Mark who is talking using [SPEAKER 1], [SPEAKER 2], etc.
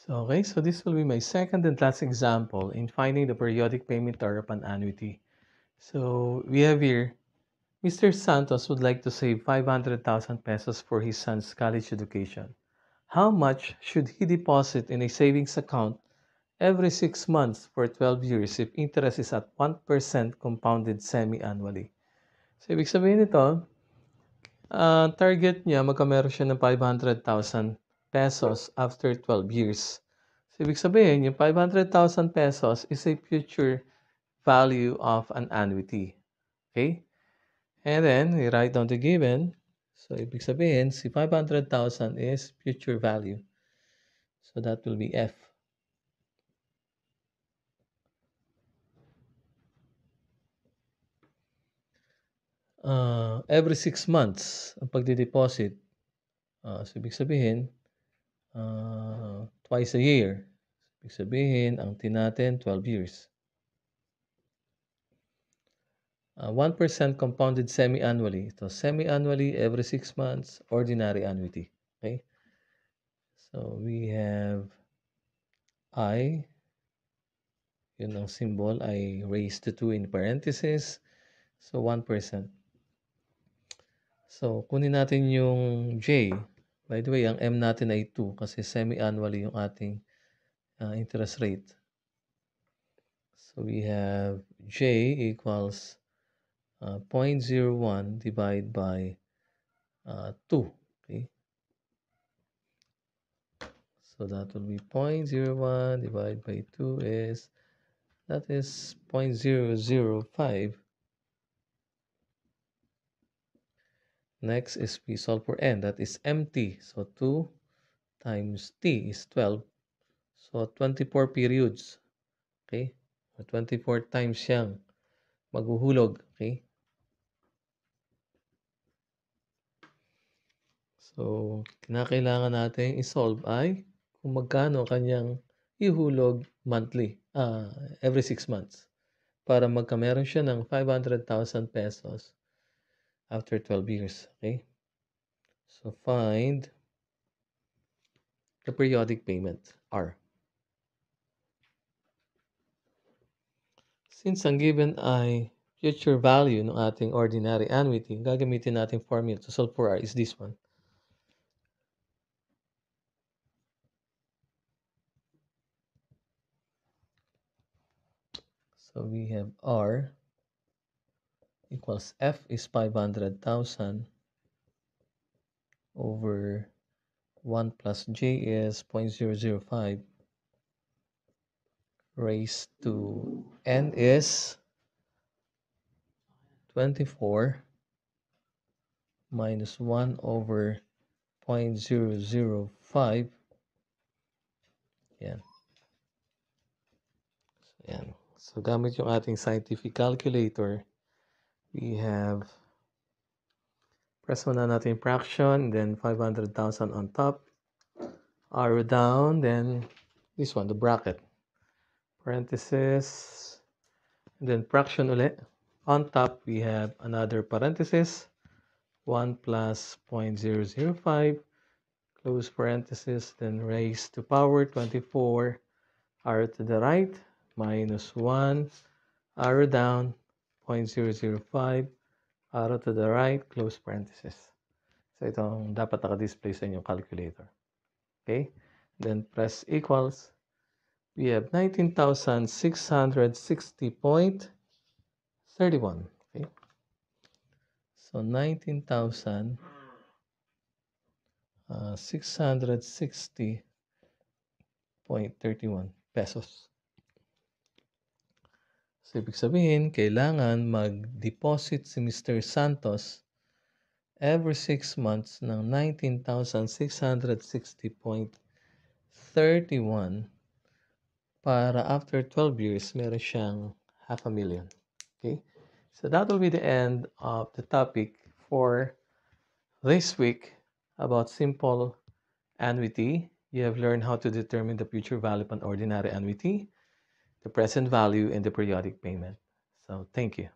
[SPEAKER 1] So, okay, so this will be my second and last example in finding the periodic payment term an annuity. So, we have here, Mr. Santos would like to save 500,000 pesos for his son's college education. How much should he deposit in a savings account every 6 months for 12 years if interest is at 1% compounded semi-annually? So, ibig sabihin nito, uh, target niya, magkameron siya ng 500,000 pesos after 12 years. So, ibig sabihin, yung 500,000 pesos is a future value of an annuity. Okay? And then, we write down the given. So, ibig sabihin, si 500,000 is future value. So, that will be F. Uh, every 6 months, ang pagdideposit. Uh, so, ibig sabihin, uh, twice a year. Ibig sabihin, ang tin natin, 12 years. Uh, 1% compounded semi-annually. Ito, semi-annually, every 6 months, ordinary annuity. Okay? So, we have I. Yun ang symbol I raised to 2 in parentheses. So, 1%. So, kunin natin yung J. By the way, ang M natin ay 2 kasi semi-annually yung ating uh, interest rate. So, we have J equals uh, 0.01 divided by uh, 2. Okay. So that will be 0.01 divided by 2 is, that is 0.005. Next is we solve for n, that is mt. So 2 times t is 12. So 24 periods. Okay? 24 times siyang maghuhulog. Okay? So, kinakailangan natin i-solve ay kung magkano kanyang ihulog monthly, uh, every 6 months. Para magkameron siya ng 500,000 pesos after 12 years. Okay? So, find the periodic payment, R. Since ang given ay future value ng ating ordinary annuity, gagamitin natin formula to solve for R is this one. So we have R equals F is 500,000 over 1 plus J is 0.005 raised to N is 24 minus 1 over 0.005 yan. So yan. So, gamit yung ating scientific calculator, we have, press muna natin fraction, then 500,000 on top, arrow down, then this one, the bracket, parenthesis, and then fraction ulit. On top, we have another parenthesis, 1 plus 0.005, close parenthesis, then raised to power 24, arrow to the right, minus 1, arrow down, 0.005, arrow to the right, close parenthesis. So, itong dapat naka-display sa inyong calculator. Okay? Then, press equals. We have 19,660.31. Okay? So, 19,660.31 uh, pesos. So, ibig sabihin, kailangan mag-deposit si Mr. Santos every 6 months ng 19,660.31 para after 12 years, meron siyang half a million. Okay? So, that will be the end of the topic for this week about simple annuity. You have learned how to determine the future value of an ordinary annuity the present value, and the periodic payment. So thank you.